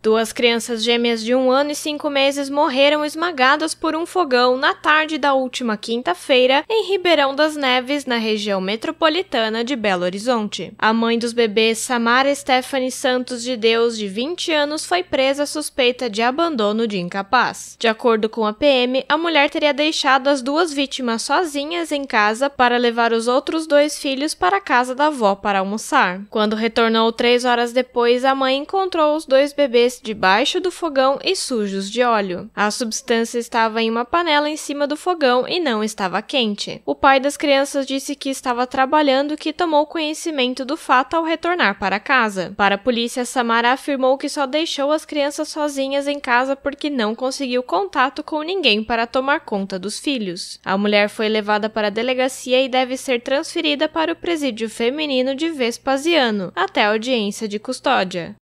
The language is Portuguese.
Duas crianças gêmeas de um ano e cinco meses morreram esmagadas por um fogão na tarde da última quinta-feira em Ribeirão das Neves, na região metropolitana de Belo Horizonte. A mãe dos bebês, Samara Stephanie Santos de Deus, de 20 anos, foi presa suspeita de abandono de incapaz. De acordo com a PM, a mulher teria deixado as duas vítimas sozinhas em casa para levar os outros dois filhos para a casa da avó para almoçar. Quando retornou três horas depois, a mãe encontrou os dois bebês debaixo do fogão e sujos de óleo. A substância estava em uma panela em cima do fogão e não estava quente. O pai das crianças disse que estava trabalhando e que tomou conhecimento do fato ao retornar para casa. Para a polícia, Samara afirmou que só deixou as crianças sozinhas em casa porque não conseguiu contato com ninguém para tomar conta dos filhos. A mulher foi levada para a delegacia e deve ser transferida para o presídio feminino de Vespasiano, até a audiência de custódia.